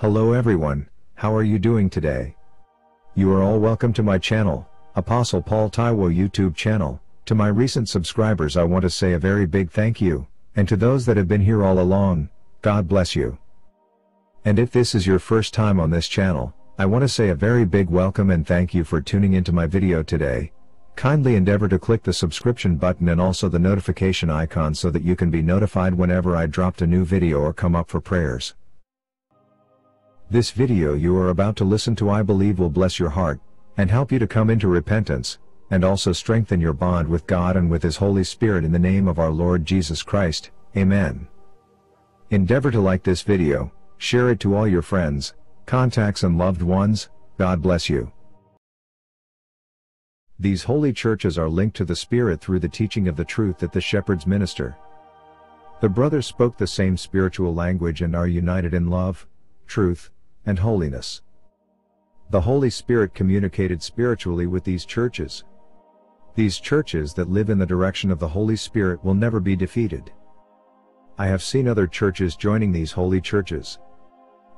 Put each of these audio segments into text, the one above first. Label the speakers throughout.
Speaker 1: Hello everyone, how are you doing today? You are all welcome to my channel, Apostle Paul Taiwo YouTube channel. To my recent subscribers I want to say a very big thank you, and to those that have been here all along, God bless you. And if this is your first time on this channel, I want to say a very big welcome and thank you for tuning into my video today. Kindly endeavor to click the subscription button and also the notification icon so that you can be notified whenever I dropped a new video or come up for prayers. This video you are about to listen to I believe will bless your heart, and help you to come into repentance, and also strengthen your bond with God and with His Holy Spirit in the name of our Lord Jesus Christ, Amen. Endeavor to like this video, share it to all your friends, contacts and loved ones, God bless you. These holy churches are linked to the Spirit through the teaching of the truth that the shepherds minister. The brothers spoke the same spiritual language and are united in love, truth, and holiness. The Holy Spirit communicated spiritually with these churches. These churches that live in the direction of the Holy Spirit will never be defeated. I have seen other churches joining these holy churches.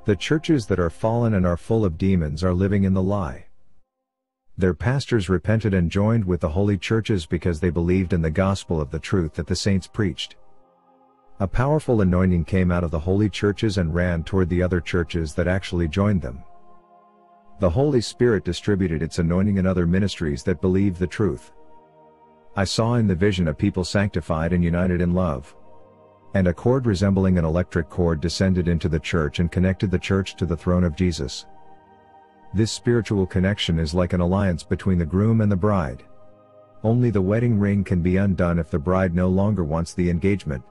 Speaker 1: The churches that are fallen and are full of demons are living in the lie. Their pastors repented and joined with the holy churches because they believed in the gospel of the truth that the saints preached. A powerful anointing came out of the holy churches and ran toward the other churches that actually joined them. The Holy Spirit distributed its anointing in other ministries that believed the truth. I saw in the vision a people sanctified and united in love. And a cord resembling an electric cord descended into the church and connected the church to the throne of Jesus. This spiritual connection is like an alliance between the groom and the bride. Only the wedding ring can be undone if the bride no longer wants the engagement.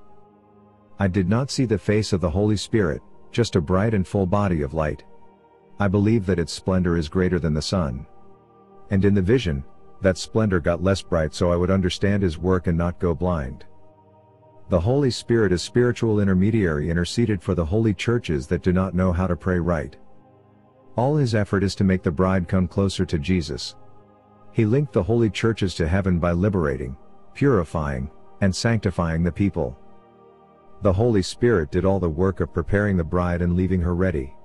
Speaker 1: I did not see the face of the Holy Spirit, just a bright and full body of light. I believe that its splendor is greater than the sun. And in the vision, that splendor got less bright so I would understand his work and not go blind. The Holy Spirit is spiritual intermediary interceded for the holy churches that do not know how to pray right. All his effort is to make the bride come closer to Jesus. He linked the holy churches to heaven by liberating, purifying, and sanctifying the people. The Holy Spirit did all the work of preparing the bride and leaving her ready.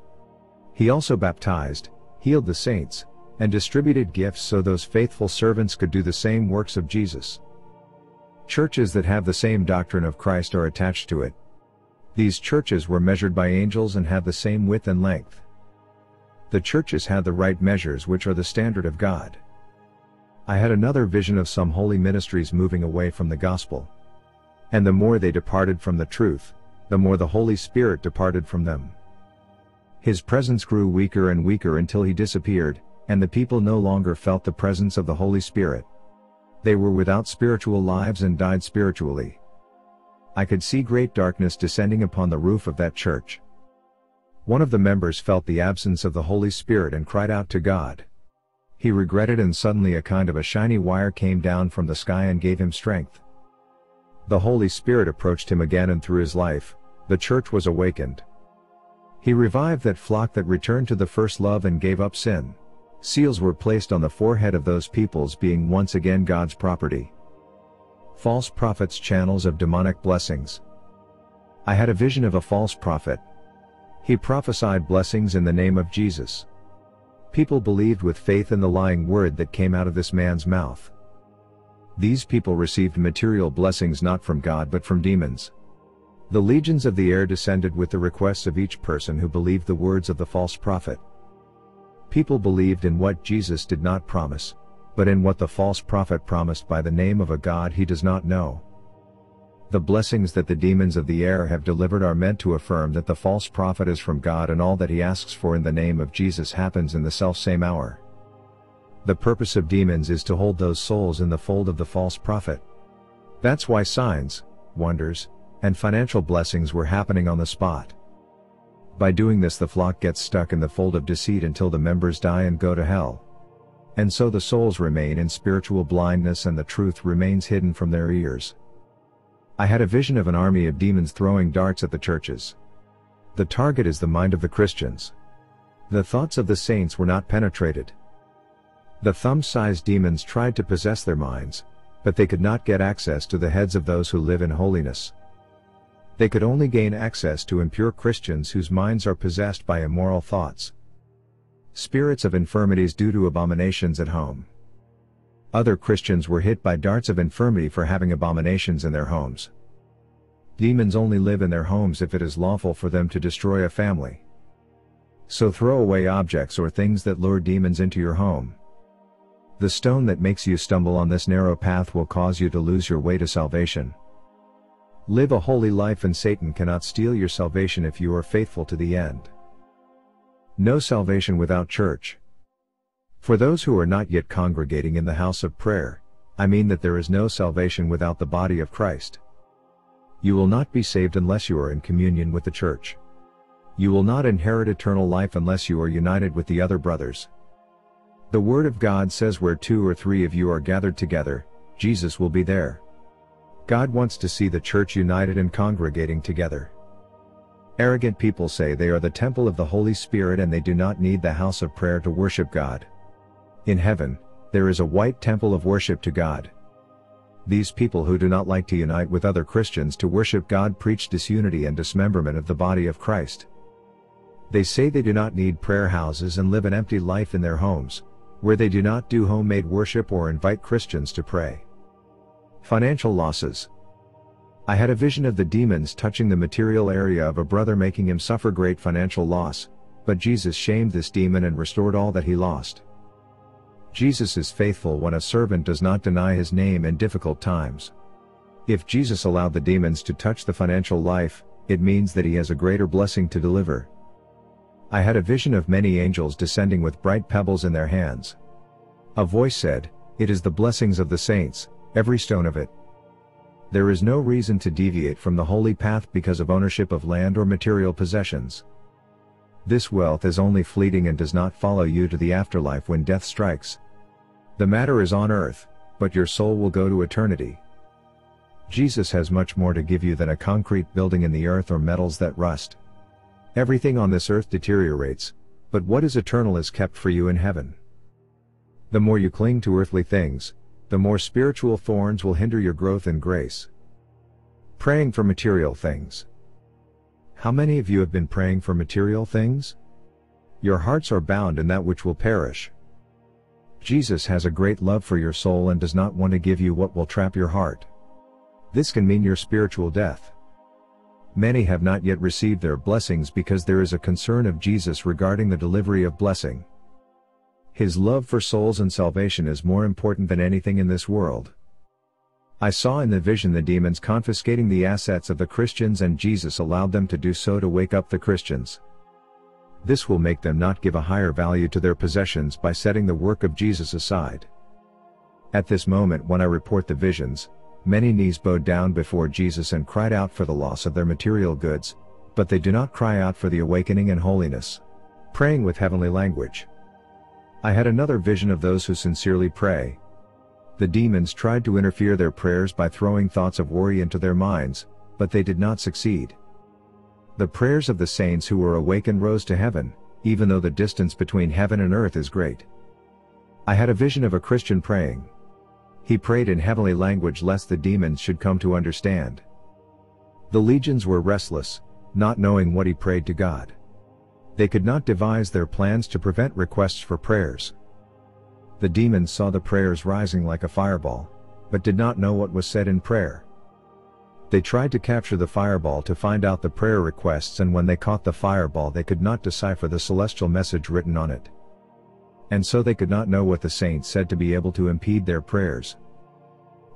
Speaker 1: He also baptized, healed the saints, and distributed gifts so those faithful servants could do the same works of Jesus. Churches that have the same doctrine of Christ are attached to it. These churches were measured by angels and have the same width and length. The churches had the right measures which are the standard of God. I had another vision of some holy ministries moving away from the gospel. And the more they departed from the truth, the more the Holy Spirit departed from them. His presence grew weaker and weaker until he disappeared, and the people no longer felt the presence of the Holy Spirit. They were without spiritual lives and died spiritually. I could see great darkness descending upon the roof of that church. One of the members felt the absence of the Holy Spirit and cried out to God. He regretted and suddenly a kind of a shiny wire came down from the sky and gave him strength. The Holy Spirit approached him again and through his life, the church was awakened. He revived that flock that returned to the first love and gave up sin. Seals were placed on the forehead of those peoples being once again God's property. False prophets channels of demonic blessings. I had a vision of a false prophet. He prophesied blessings in the name of Jesus. People believed with faith in the lying word that came out of this man's mouth. These people received material blessings not from God but from demons. The legions of the air descended with the requests of each person who believed the words of the false prophet. People believed in what Jesus did not promise, but in what the false prophet promised by the name of a God he does not know. The blessings that the demons of the air have delivered are meant to affirm that the false prophet is from God and all that he asks for in the name of Jesus happens in the self-same hour. The purpose of demons is to hold those souls in the fold of the false prophet. That's why signs, wonders, and financial blessings were happening on the spot. By doing this the flock gets stuck in the fold of deceit until the members die and go to hell. And so the souls remain in spiritual blindness and the truth remains hidden from their ears. I had a vision of an army of demons throwing darts at the churches. The target is the mind of the Christians. The thoughts of the saints were not penetrated. The thumb-sized demons tried to possess their minds, but they could not get access to the heads of those who live in holiness. They could only gain access to impure Christians whose minds are possessed by immoral thoughts. Spirits of infirmities due to abominations at home. Other Christians were hit by darts of infirmity for having abominations in their homes. Demons only live in their homes if it is lawful for them to destroy a family. So throw away objects or things that lure demons into your home. The stone that makes you stumble on this narrow path will cause you to lose your way to salvation. Live a holy life and Satan cannot steal your salvation if you are faithful to the end. No salvation without church. For those who are not yet congregating in the house of prayer, I mean that there is no salvation without the body of Christ. You will not be saved unless you are in communion with the church. You will not inherit eternal life unless you are united with the other brothers. The Word of God says where two or three of you are gathered together, Jesus will be there. God wants to see the church united and congregating together. Arrogant people say they are the temple of the Holy Spirit and they do not need the house of prayer to worship God. In heaven, there is a white temple of worship to God. These people who do not like to unite with other Christians to worship God preach disunity and dismemberment of the body of Christ. They say they do not need prayer houses and live an empty life in their homes, where they do not do homemade worship or invite Christians to pray. Financial losses. I had a vision of the demons touching the material area of a brother making him suffer great financial loss, but Jesus shamed this demon and restored all that he lost. Jesus is faithful when a servant does not deny his name in difficult times. If Jesus allowed the demons to touch the financial life, it means that he has a greater blessing to deliver. I had a vision of many angels descending with bright pebbles in their hands. A voice said, It is the blessings of the saints, every stone of it. There is no reason to deviate from the holy path because of ownership of land or material possessions. This wealth is only fleeting and does not follow you to the afterlife when death strikes. The matter is on earth, but your soul will go to eternity. Jesus has much more to give you than a concrete building in the earth or metals that rust. Everything on this earth deteriorates, but what is eternal is kept for you in heaven. The more you cling to earthly things, the more spiritual thorns will hinder your growth in grace. Praying for material things. How many of you have been praying for material things? Your hearts are bound in that which will perish. Jesus has a great love for your soul and does not want to give you what will trap your heart. This can mean your spiritual death. Many have not yet received their blessings because there is a concern of Jesus regarding the delivery of blessing. His love for souls and salvation is more important than anything in this world. I saw in the vision the demons confiscating the assets of the Christians and Jesus allowed them to do so to wake up the Christians. This will make them not give a higher value to their possessions by setting the work of Jesus aside. At this moment when I report the visions, Many knees bowed down before Jesus and cried out for the loss of their material goods, but they do not cry out for the awakening and holiness. Praying with heavenly language. I had another vision of those who sincerely pray. The demons tried to interfere their prayers by throwing thoughts of worry into their minds, but they did not succeed. The prayers of the saints who were awakened rose to heaven, even though the distance between heaven and earth is great. I had a vision of a Christian praying, he prayed in heavenly language lest the demons should come to understand. The legions were restless, not knowing what he prayed to God. They could not devise their plans to prevent requests for prayers. The demons saw the prayers rising like a fireball, but did not know what was said in prayer. They tried to capture the fireball to find out the prayer requests and when they caught the fireball they could not decipher the celestial message written on it and so they could not know what the saints said to be able to impede their prayers.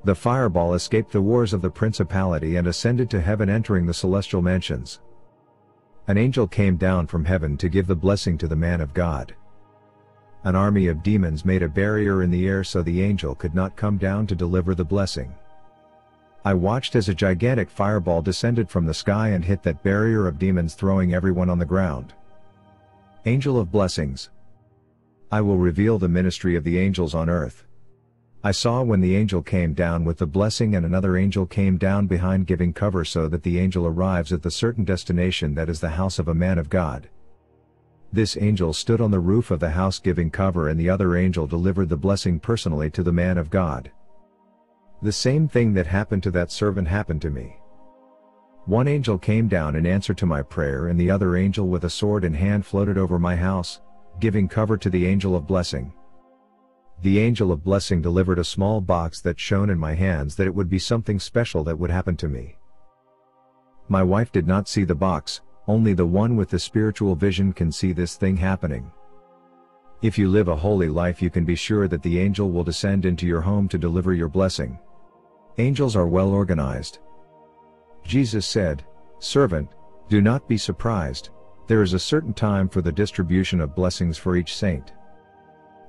Speaker 1: The fireball escaped the wars of the principality and ascended to heaven entering the celestial mansions. An angel came down from heaven to give the blessing to the man of God. An army of demons made a barrier in the air so the angel could not come down to deliver the blessing. I watched as a gigantic fireball descended from the sky and hit that barrier of demons throwing everyone on the ground. Angel of Blessings I will reveal the ministry of the angels on earth. I saw when the angel came down with the blessing and another angel came down behind giving cover so that the angel arrives at the certain destination that is the house of a man of God. This angel stood on the roof of the house giving cover and the other angel delivered the blessing personally to the man of God. The same thing that happened to that servant happened to me. One angel came down in answer to my prayer and the other angel with a sword in hand floated over my house, giving cover to the angel of blessing. The angel of blessing delivered a small box that shone in my hands that it would be something special that would happen to me. My wife did not see the box, only the one with the spiritual vision can see this thing happening. If you live a holy life you can be sure that the angel will descend into your home to deliver your blessing. Angels are well organized. Jesus said, Servant, do not be surprised, there is a certain time for the distribution of blessings for each saint.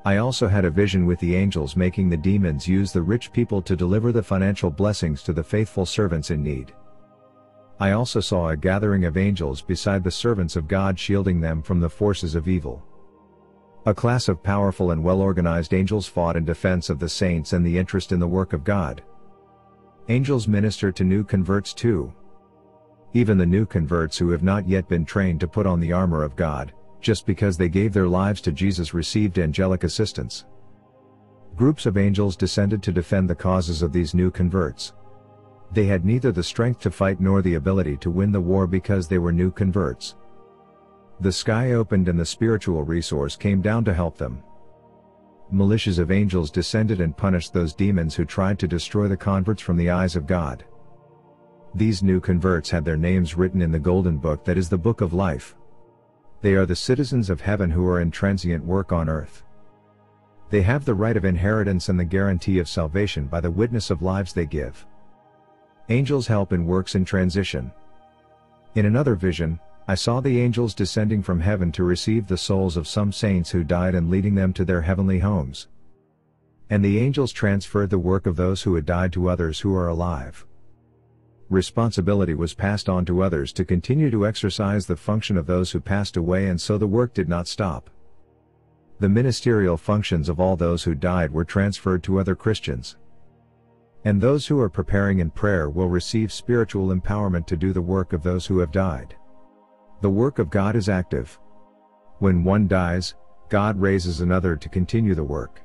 Speaker 1: I also had a vision with the angels making the demons use the rich people to deliver the financial blessings to the faithful servants in need. I also saw a gathering of angels beside the servants of God shielding them from the forces of evil. A class of powerful and well organized angels fought in defense of the saints and the interest in the work of God. Angels minister to new converts too. Even the new converts who have not yet been trained to put on the armor of God, just because they gave their lives to Jesus received angelic assistance. Groups of angels descended to defend the causes of these new converts. They had neither the strength to fight nor the ability to win the war because they were new converts. The sky opened and the spiritual resource came down to help them militias of angels descended and punished those demons who tried to destroy the converts from the eyes of God. These new converts had their names written in the golden book that is the book of life. They are the citizens of heaven who are in transient work on earth. They have the right of inheritance and the guarantee of salvation by the witness of lives they give. Angels help in works in transition. In another vision, I saw the angels descending from heaven to receive the souls of some saints who died and leading them to their heavenly homes. And the angels transferred the work of those who had died to others who are alive. Responsibility was passed on to others to continue to exercise the function of those who passed away and so the work did not stop. The ministerial functions of all those who died were transferred to other Christians. And those who are preparing in prayer will receive spiritual empowerment to do the work of those who have died. The work of God is active. When one dies, God raises another to continue the work.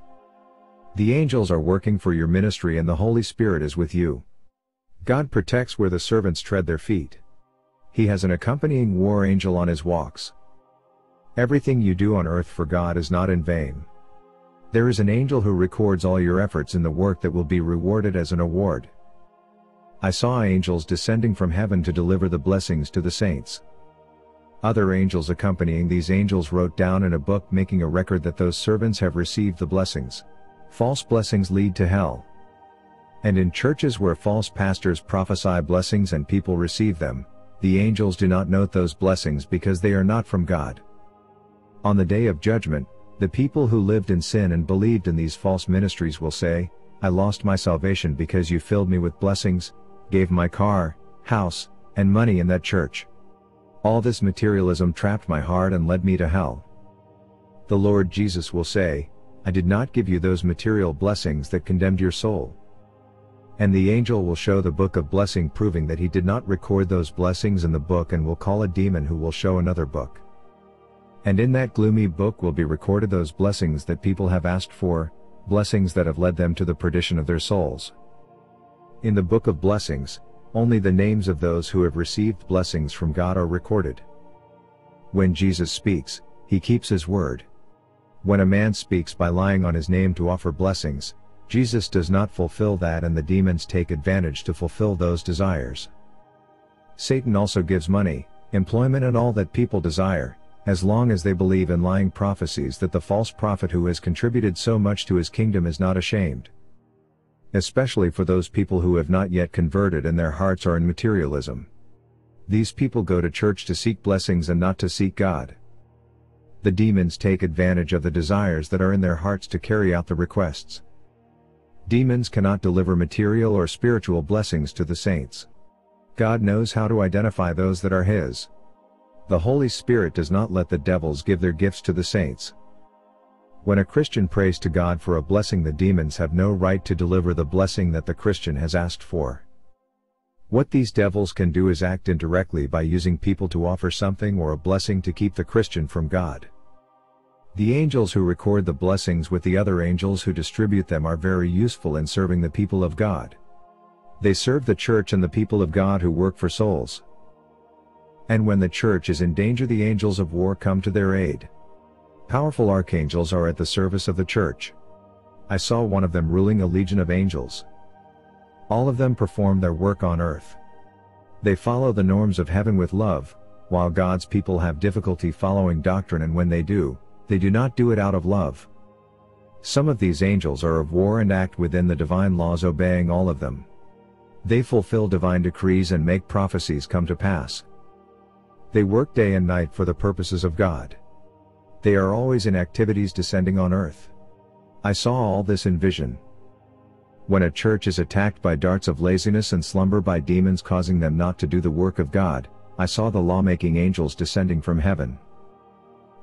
Speaker 1: The angels are working for your ministry and the Holy Spirit is with you. God protects where the servants tread their feet. He has an accompanying war angel on his walks. Everything you do on earth for God is not in vain. There is an angel who records all your efforts in the work that will be rewarded as an award. I saw angels descending from heaven to deliver the blessings to the saints. Other angels accompanying these angels wrote down in a book making a record that those servants have received the blessings. False blessings lead to hell. And in churches where false pastors prophesy blessings and people receive them, the angels do not note those blessings because they are not from God. On the day of judgment, the people who lived in sin and believed in these false ministries will say, I lost my salvation because you filled me with blessings, gave my car, house, and money in that church. All this materialism trapped my heart and led me to hell. The Lord Jesus will say, I did not give you those material blessings that condemned your soul. And the angel will show the book of blessing proving that he did not record those blessings in the book and will call a demon who will show another book. And in that gloomy book will be recorded those blessings that people have asked for, blessings that have led them to the perdition of their souls. In the book of blessings, only the names of those who have received blessings from God are recorded. When Jesus speaks, he keeps his word. When a man speaks by lying on his name to offer blessings, Jesus does not fulfill that and the demons take advantage to fulfill those desires. Satan also gives money, employment and all that people desire, as long as they believe in lying prophecies that the false prophet who has contributed so much to his kingdom is not ashamed especially for those people who have not yet converted and their hearts are in materialism. These people go to church to seek blessings and not to seek God. The demons take advantage of the desires that are in their hearts to carry out the requests. Demons cannot deliver material or spiritual blessings to the saints. God knows how to identify those that are His. The Holy Spirit does not let the devils give their gifts to the saints. When a Christian prays to God for a blessing the demons have no right to deliver the blessing that the Christian has asked for. What these devils can do is act indirectly by using people to offer something or a blessing to keep the Christian from God. The angels who record the blessings with the other angels who distribute them are very useful in serving the people of God. They serve the church and the people of God who work for souls. And when the church is in danger, the angels of war come to their aid. Powerful archangels are at the service of the church. I saw one of them ruling a legion of angels. All of them perform their work on earth. They follow the norms of heaven with love, while God's people have difficulty following doctrine and when they do, they do not do it out of love. Some of these angels are of war and act within the divine laws obeying all of them. They fulfill divine decrees and make prophecies come to pass. They work day and night for the purposes of God. They are always in activities descending on earth. I saw all this in vision. When a church is attacked by darts of laziness and slumber by demons causing them not to do the work of God, I saw the lawmaking angels descending from heaven.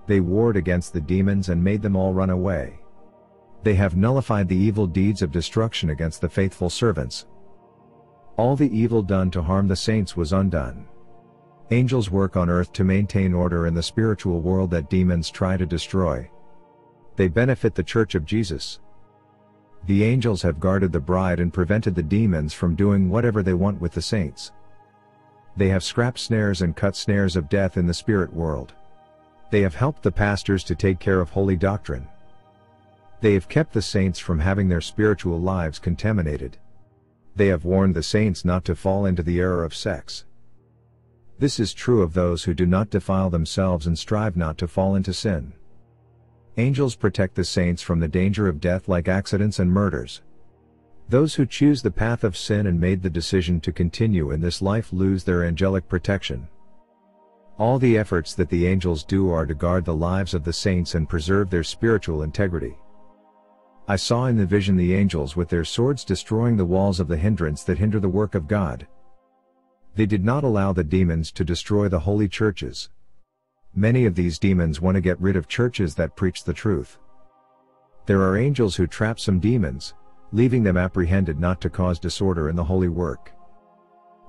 Speaker 1: They warred against the demons and made them all run away. They have nullified the evil deeds of destruction against the faithful servants. All the evil done to harm the saints was undone. Angels work on earth to maintain order in the spiritual world that demons try to destroy. They benefit the Church of Jesus. The angels have guarded the bride and prevented the demons from doing whatever they want with the saints. They have scrapped snares and cut snares of death in the spirit world. They have helped the pastors to take care of holy doctrine. They have kept the saints from having their spiritual lives contaminated. They have warned the saints not to fall into the error of sex. This is true of those who do not defile themselves and strive not to fall into sin. Angels protect the saints from the danger of death like accidents and murders. Those who choose the path of sin and made the decision to continue in this life lose their angelic protection. All the efforts that the angels do are to guard the lives of the saints and preserve their spiritual integrity. I saw in the vision the angels with their swords destroying the walls of the hindrance that hinder the work of God. They did not allow the demons to destroy the holy churches. Many of these demons want to get rid of churches that preach the truth. There are angels who trap some demons, leaving them apprehended not to cause disorder in the holy work.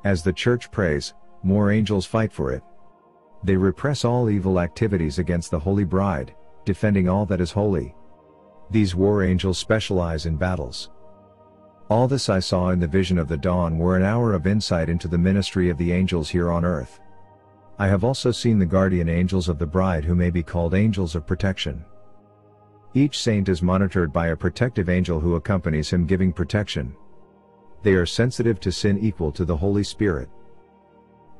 Speaker 1: As the church prays, more angels fight for it. They repress all evil activities against the holy bride, defending all that is holy. These war angels specialize in battles. All this I saw in the vision of the dawn were an hour of insight into the ministry of the angels here on earth. I have also seen the guardian angels of the bride who may be called angels of protection. Each saint is monitored by a protective angel who accompanies him giving protection. They are sensitive to sin equal to the Holy Spirit.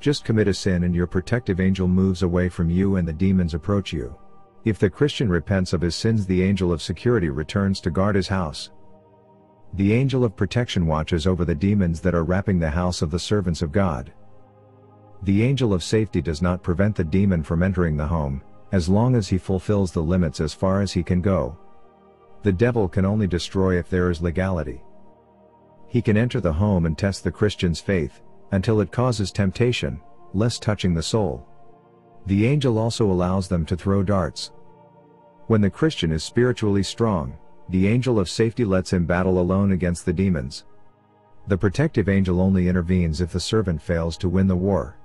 Speaker 1: Just commit a sin and your protective angel moves away from you and the demons approach you. If the Christian repents of his sins the angel of security returns to guard his house. The angel of protection watches over the demons that are wrapping the house of the servants of God. The angel of safety does not prevent the demon from entering the home, as long as he fulfills the limits as far as he can go. The devil can only destroy if there is legality. He can enter the home and test the Christian's faith, until it causes temptation, less touching the soul. The angel also allows them to throw darts. When the Christian is spiritually strong, the angel of safety lets him battle alone against the demons. The protective angel only intervenes if the servant fails to win the war.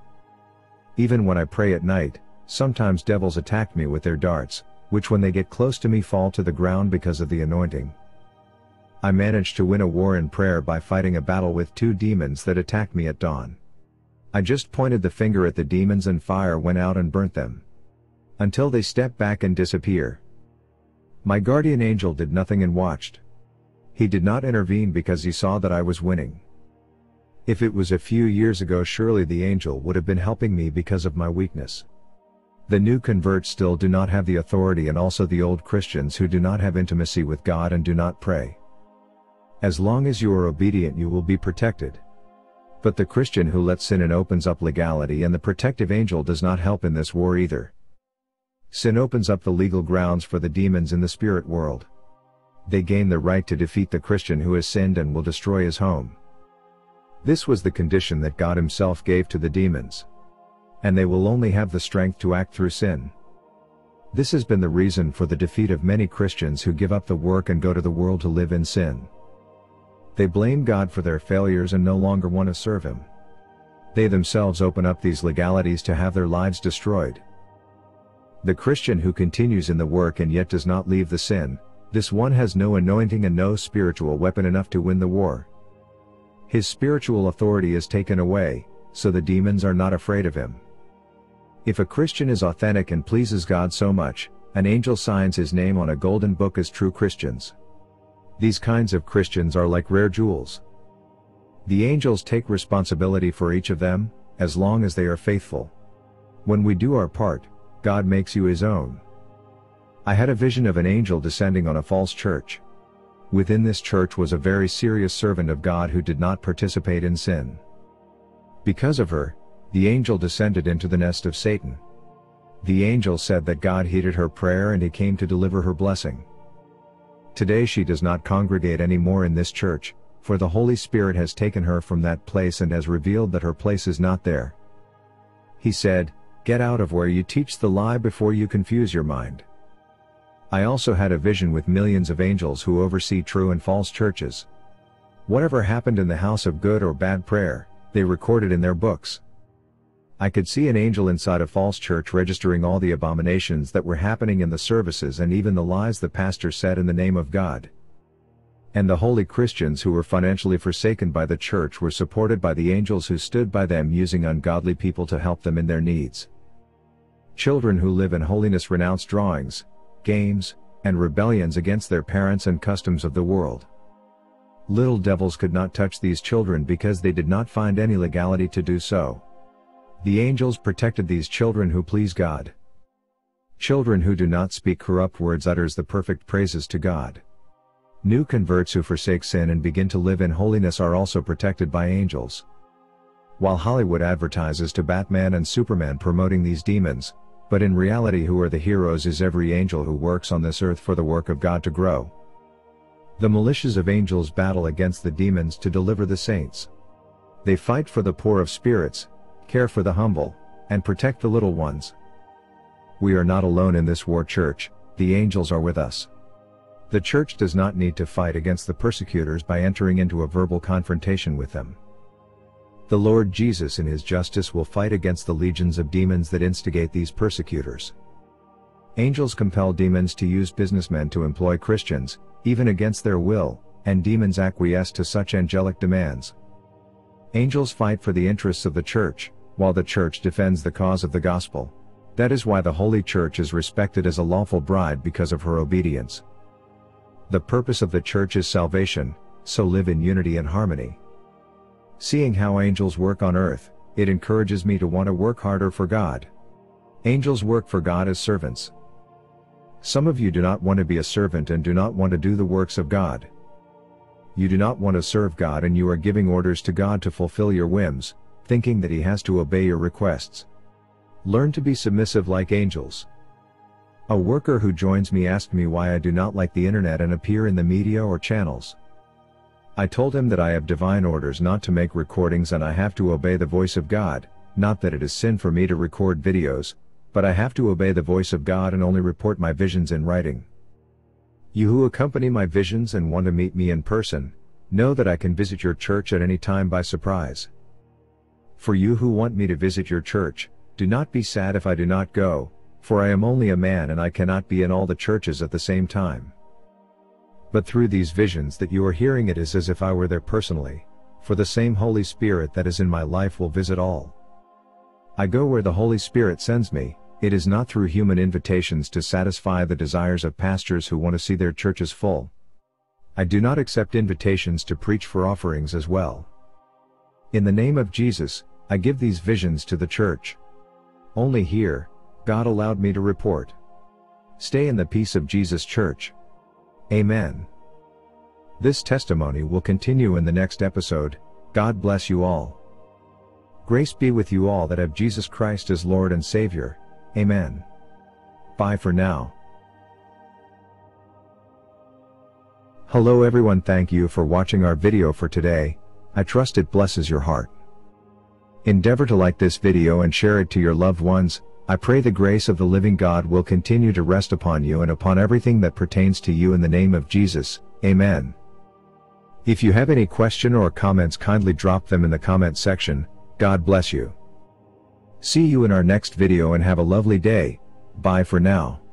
Speaker 1: Even when I pray at night, sometimes devils attack me with their darts, which when they get close to me fall to the ground because of the anointing. I managed to win a war in prayer by fighting a battle with two demons that attacked me at dawn. I just pointed the finger at the demons and fire went out and burnt them. Until they step back and disappear. My guardian angel did nothing and watched. He did not intervene because he saw that I was winning. If it was a few years ago surely the angel would have been helping me because of my weakness. The new converts still do not have the authority and also the old Christians who do not have intimacy with God and do not pray. As long as you are obedient you will be protected. But the Christian who lets sin in opens up legality and the protective angel does not help in this war either. Sin opens up the legal grounds for the demons in the spirit world. They gain the right to defeat the Christian who has sinned and will destroy his home. This was the condition that God Himself gave to the demons. And they will only have the strength to act through sin. This has been the reason for the defeat of many Christians who give up the work and go to the world to live in sin. They blame God for their failures and no longer want to serve Him. They themselves open up these legalities to have their lives destroyed. The Christian who continues in the work and yet does not leave the sin, this one has no anointing and no spiritual weapon enough to win the war. His spiritual authority is taken away, so the demons are not afraid of him. If a Christian is authentic and pleases God so much, an angel signs his name on a golden book as true Christians. These kinds of Christians are like rare jewels. The angels take responsibility for each of them, as long as they are faithful. When we do our part, God makes you his own. I had a vision of an angel descending on a false church. Within this church was a very serious servant of God who did not participate in sin. Because of her, the angel descended into the nest of Satan. The angel said that God heeded her prayer and he came to deliver her blessing. Today she does not congregate anymore in this church, for the Holy Spirit has taken her from that place and has revealed that her place is not there. He said, Get out of where you teach the lie before you confuse your mind. I also had a vision with millions of angels who oversee true and false churches. Whatever happened in the house of good or bad prayer, they recorded in their books. I could see an angel inside a false church registering all the abominations that were happening in the services and even the lies the pastor said in the name of God and the holy Christians who were financially forsaken by the church were supported by the angels who stood by them using ungodly people to help them in their needs. Children who live in holiness renounce drawings, games, and rebellions against their parents and customs of the world. Little devils could not touch these children because they did not find any legality to do so. The angels protected these children who please God. Children who do not speak corrupt words utters the perfect praises to God. New converts who forsake sin and begin to live in holiness are also protected by angels. While Hollywood advertises to Batman and Superman promoting these demons, but in reality who are the heroes is every angel who works on this earth for the work of God to grow. The militias of angels battle against the demons to deliver the saints. They fight for the poor of spirits, care for the humble, and protect the little ones. We are not alone in this war church, the angels are with us. The church does not need to fight against the persecutors by entering into a verbal confrontation with them. The Lord Jesus in his justice will fight against the legions of demons that instigate these persecutors. Angels compel demons to use businessmen to employ Christians, even against their will, and demons acquiesce to such angelic demands. Angels fight for the interests of the church, while the church defends the cause of the gospel. That is why the Holy Church is respected as a lawful bride because of her obedience. The purpose of the church is salvation, so live in unity and harmony. Seeing how angels work on earth, it encourages me to want to work harder for God. Angels work for God as servants. Some of you do not want to be a servant and do not want to do the works of God. You do not want to serve God and you are giving orders to God to fulfill your whims, thinking that He has to obey your requests. Learn to be submissive like angels. A worker who joins me asked me why I do not like the internet and appear in the media or channels. I told him that I have divine orders not to make recordings and I have to obey the voice of God, not that it is sin for me to record videos, but I have to obey the voice of God and only report my visions in writing. You who accompany my visions and want to meet me in person, know that I can visit your church at any time by surprise. For you who want me to visit your church, do not be sad if I do not go, for I am only a man and I cannot be in all the churches at the same time. But through these visions that you are hearing it is as if I were there personally, for the same Holy Spirit that is in my life will visit all. I go where the Holy Spirit sends me, it is not through human invitations to satisfy the desires of pastors who want to see their churches full. I do not accept invitations to preach for offerings as well. In the name of Jesus, I give these visions to the church. Only here, God allowed me to report. Stay in the peace of Jesus Church. Amen. This testimony will continue in the next episode. God bless you all. Grace be with you all that have Jesus Christ as Lord and Savior. Amen. Bye for now. Hello everyone thank you for watching our video for today, I trust it blesses your heart. Endeavor to like this video and share it to your loved ones, I pray the grace of the living God will continue to rest upon you and upon everything that pertains to you in the name of Jesus, Amen. If you have any question or comments kindly drop them in the comment section, God bless you. See you in our next video and have a lovely day, bye for now.